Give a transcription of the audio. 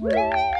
Woo!